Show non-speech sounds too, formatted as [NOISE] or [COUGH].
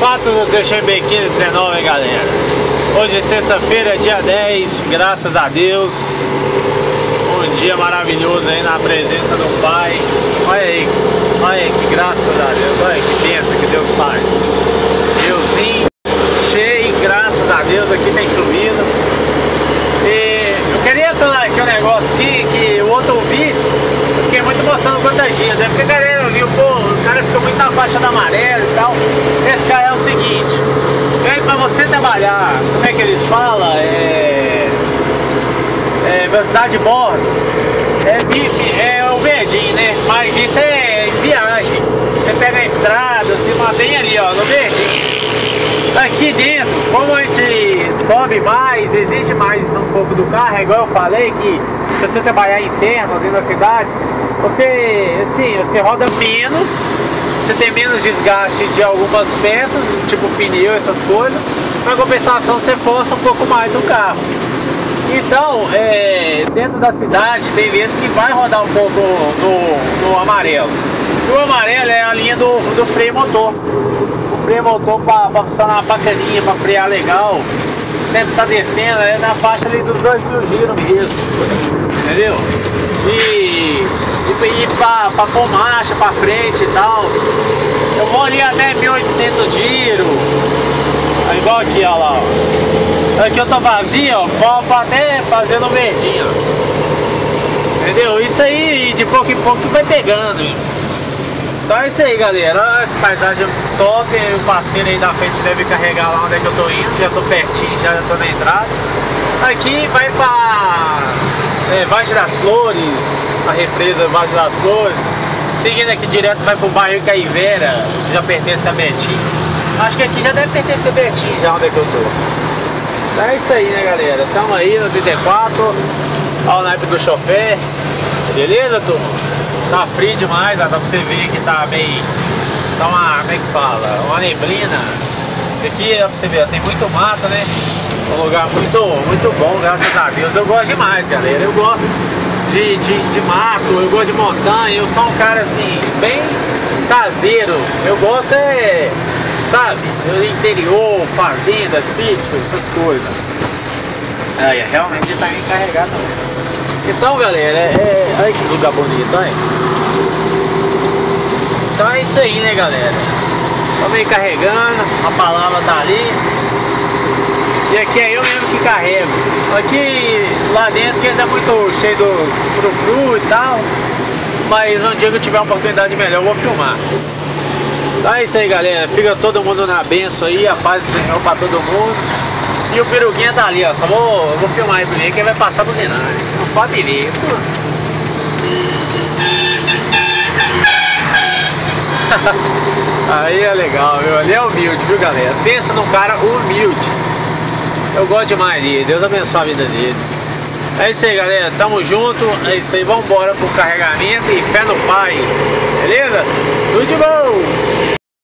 4 do DXB 1519, galera. Hoje é sexta-feira, dia 10, graças a Deus. Um dia maravilhoso aí na presença do Pai. Olha aí, olha aí que graças a Deus, olha aí que bênção que Deus faz. Deusinho cheio, graças a Deus, aqui tem chovido. E eu queria falar aqui um negócio aqui, que o outro ouvi, eu fiquei muito mostrando contagia, né? Porque a galera viu, pô, o cara ficou muito na faixa da amarela e tal. Esse cara é o seguinte, aí pra você trabalhar, como é que eles falam? É. É velocidade bordo. É, é o verdinho, né? Mas isso é viagem. Você pega a estrada, você mantém ali, ó, no verdinho. Aqui dentro, como a gente sobe mais, exige mais um pouco do carro, é igual eu falei que se você trabalhar interno dentro da cidade, você, assim, você roda menos, você tem menos desgaste de algumas peças, tipo pneu, essas coisas, na compensação você força um pouco mais o carro. Então, é, dentro da cidade tem vezes que vai rodar um pouco no, no amarelo. O amarelo é a linha do, do freio motor. O freio motor para funcionar bacaninha, para frear legal. Sempre tá descendo, é na faixa ali dos 2 mil giros mesmo. Entendeu? E, e, e para pôr marcha para frente e tal. Eu vou ali até 1800 giros. É igual aqui, ó lá. Ó. Aqui eu tô vazio, ó, copo até fazendo verdinho. Entendeu? Isso aí de pouco em pouco vai pegando. hein? Então é isso aí, galera. Paisagem top. O parceiro aí da frente deve carregar lá onde é que eu tô indo. Já tô pertinho, já, tô na entrada. Aqui vai pra é, Vagem das Flores, a represa Vagem das Flores. Seguindo aqui direto vai pro bairro Caivera, que já pertence a Betinho. Acho que aqui já deve pertencer a já onde é que eu tô. Então é isso aí, né, galera? Tamo aí no 34. Olha o naipe do chofer. Beleza, turma? Tá frio demais, ó, dá pra você ver que tá meio. Tá uma. Como é que fala? Uma neblina. Aqui dá pra você ver, ó, tem muito mato, né? Um lugar muito, muito bom, graças a Deus. Eu gosto demais, galera. Eu gosto de, de, de mato, eu gosto de montanha. Eu sou um cara assim, bem caseiro. Eu gosto é. Sabe? Interior, fazenda, sítio, essas coisas. Aí, realmente tá encarregado. Então, galera, é, é- olha que lugar bonito, olha. Então é isso aí, né, galera? Tô meio carregando, a palavra tá ali. E aqui é eu mesmo que carrego. Aqui, lá dentro, que é muito cheio dos frufru e tal. Mas um dia que eu tiver uma oportunidade melhor, eu vou filmar. Então é isso aí, galera. Fica todo mundo na benção aí, a paz do Senhor pra todo mundo. E o peruguinha tá ali, ó. Só vou, vou filmar ele primeiro que ele vai passar buzinando. Não pode vir. [LAUGHS] Aí é legal, viu? Ali é humilde, viu, galera? Pensa num cara humilde. Eu gosto demais dele. Deus abençoe a vida dele. É isso aí, galera. Tamo junto. É isso aí. Vambora pro carregamento e fé no pai. Beleza? Tudo de bom!